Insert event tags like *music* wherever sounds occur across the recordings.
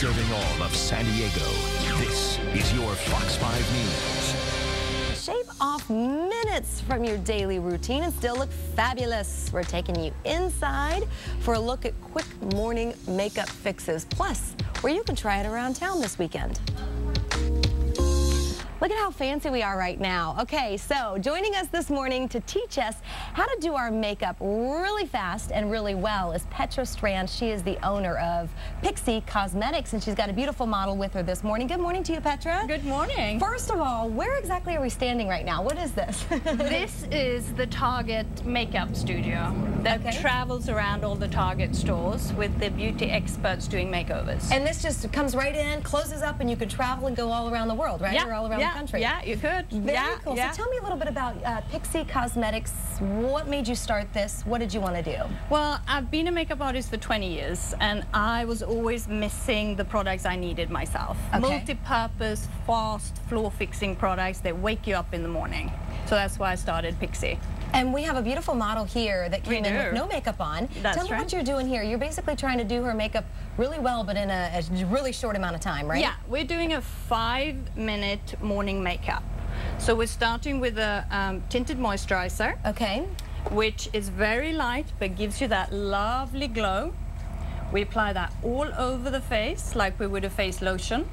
Serving all of San Diego, this is your Fox 5 News. Shave off minutes from your daily routine and still look fabulous. We're taking you inside for a look at quick morning makeup fixes, plus where you can try it around town this weekend. Look at how fancy we are right now. Okay, so joining us this morning to teach us how to do our makeup really fast and really well is Petra Strand. She is the owner of Pixi Cosmetics, and she's got a beautiful model with her this morning. Good morning to you, Petra. Good morning. First of all, where exactly are we standing right now? What is this? *laughs* this is the Target makeup studio that okay. travels around all the Target stores with the beauty experts doing makeovers. And this just comes right in, closes up, and you can travel and go all around the world, right? Yeah. You're all around yeah country. Yeah, you could. Very yeah, cool. Yeah. So tell me a little bit about uh, Pixi Cosmetics. What made you start this? What did you want to do? Well, I've been a makeup artist for 20 years, and I was always missing the products I needed myself. Okay. Multi-purpose, fast, flaw-fixing products that wake you up in the morning. So that's why I started Pixi. And we have a beautiful model here that came in with no makeup on. That's Tell me right. what you're doing here. You're basically trying to do her makeup really well, but in a, a really short amount of time, right? Yeah, we're doing a five-minute morning makeup. So we're starting with a um, tinted moisturizer. Okay. Which is very light, but gives you that lovely glow. We apply that all over the face, like we would a face lotion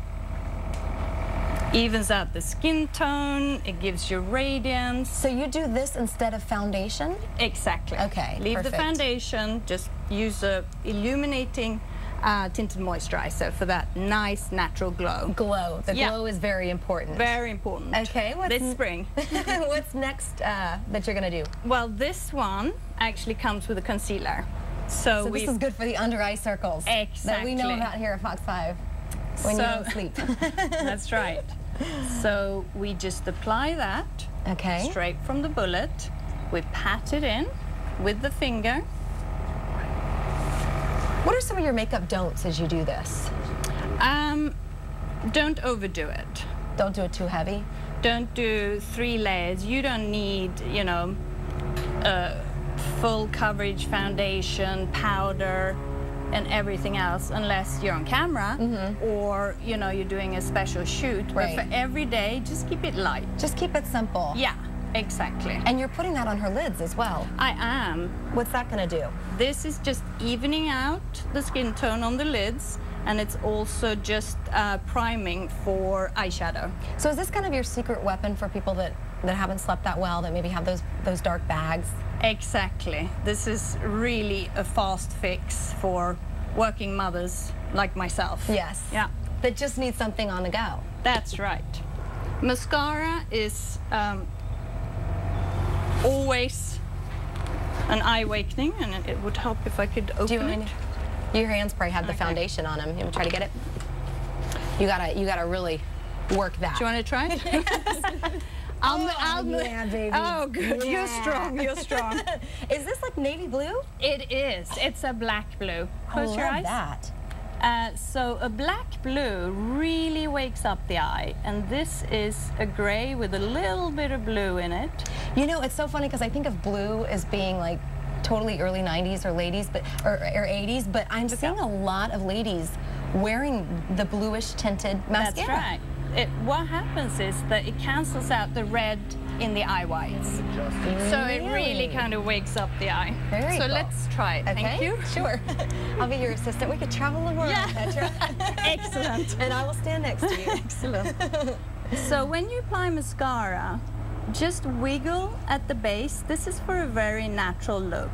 evens out the skin tone, it gives you radiance. So you do this instead of foundation? Exactly. Okay, Leave perfect. the foundation, just use a illuminating uh, tinted moisturizer for that nice natural glow. Glow. The yeah. glow is very important. Very important. Okay. What's this spring. *laughs* what's next uh, that you're going to do? Well, this one actually comes with a concealer. So, so this is good for the under eye circles. Exactly. That we know about here at Fox 5 when so, you don't sleep. *laughs* that's right. *laughs* So we just apply that okay. straight from the bullet. We pat it in with the finger. What are some of your makeup don'ts as you do this? Um, don't overdo it. Don't do it too heavy? Don't do three layers. You don't need, you know, a full coverage foundation, powder, and everything else unless you're on camera mm -hmm. or you know you're doing a special shoot. Right. but for every day just keep it light. Just keep it simple. Yeah exactly. And you're putting that on her lids as well. I am. What's that going to do? This is just evening out the skin tone on the lids and it's also just uh, priming for eyeshadow. So is this kind of your secret weapon for people that, that haven't slept that well, that maybe have those, those dark bags? Exactly. This is really a fast fix for working mothers like myself. Yes. Yeah. That just need something on the go. That's right. Mascara is um, always an eye awakening, and it would help if I could open it. Your hands probably have the okay. foundation on them. You want to try to get it? You gotta, you gotta really work that. Do you want to try? *laughs* *laughs* I'll, oh, I'll, yeah, baby. *laughs* Oh, good. Yeah. You're strong. You're strong. *laughs* is this like navy blue? It is. It's a black blue. Close I your eyes. that. Uh, so a black blue really wakes up the eye, and this is a gray with a little bit of blue in it. You know, it's so funny because I think of blue as being like totally early 90s or ladies, but or, or 80s, but I'm seeing a lot of ladies wearing the bluish tinted mascara. That's right. It, what happens is that it cancels out the red in the eye whites. Really? So it really kind of wakes up the eye. Very so cool. let's try it. Okay. Thank you. Sure. *laughs* I'll be your assistant. We could travel the world, yeah. Petra. *laughs* Excellent. and I will stand next to you. Excellent. *laughs* so when you apply mascara, just wiggle at the base. This is for a very natural look.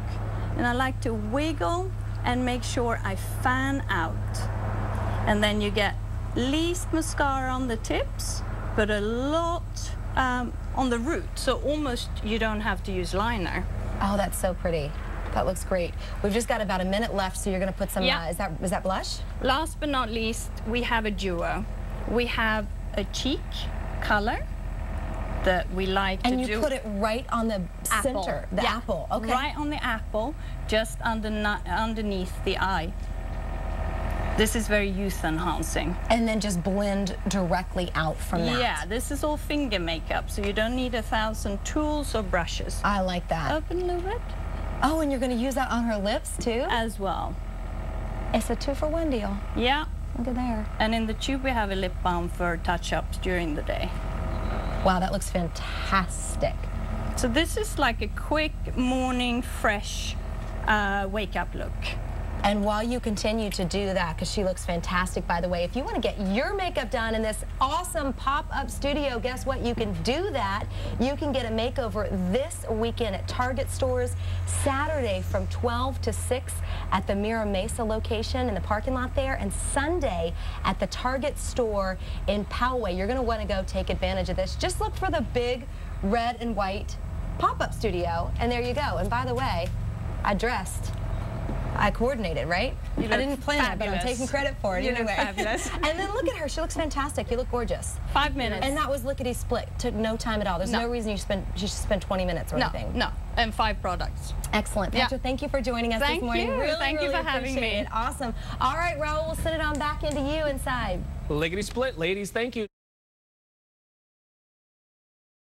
And I like to wiggle and make sure I fan out. And then you get least mascara on the tips, but a lot um, on the root. So almost you don't have to use liner. Oh, that's so pretty. That looks great. We've just got about a minute left, so you're going to put some, yeah. uh, is, that, is that blush? Last but not least, we have a duo. We have a cheek color that we like and to do. And you put it right on the apple. center, the yeah. apple, okay. Right on the apple, just under, underneath the eye. This is very youth enhancing. And then just blend directly out from that. Yeah, this is all finger makeup, so you don't need a thousand tools or brushes. I like that. Open a little bit. Oh, and you're going to use that on her lips too? As well. It's a two for one deal. Yeah. Look at there. And in the tube, we have a lip balm for touch-ups during the day. Wow, that looks fantastic. So this is like a quick morning fresh uh, wake up look. And while you continue to do that, because she looks fantastic, by the way, if you want to get your makeup done in this awesome pop-up studio, guess what? You can do that. You can get a makeover this weekend at Target stores, Saturday from 12 to 6 at the Mira Mesa location in the parking lot there, and Sunday at the Target store in Poway. You're going to want to go take advantage of this. Just look for the big red and white pop-up studio, and there you go. And by the way, I dressed I coordinated, right? You I didn't plan fabulous. it, but I'm taking credit for it You anyway. look fabulous. *laughs* and then look at her. She looks fantastic. You look gorgeous. Five minutes. And that was lickety split. Took no time at all. There's no, No. reason you spend you should spend 20 minutes or no, anything. no, and five products. Excellent. Yeah. Thank you for joining us Thank this morning. you. Really, Thank you really for having appreciate me. It. Awesome. All right, Raul, we'll send it on back into you inside. Lickety split, ladies. Thank you.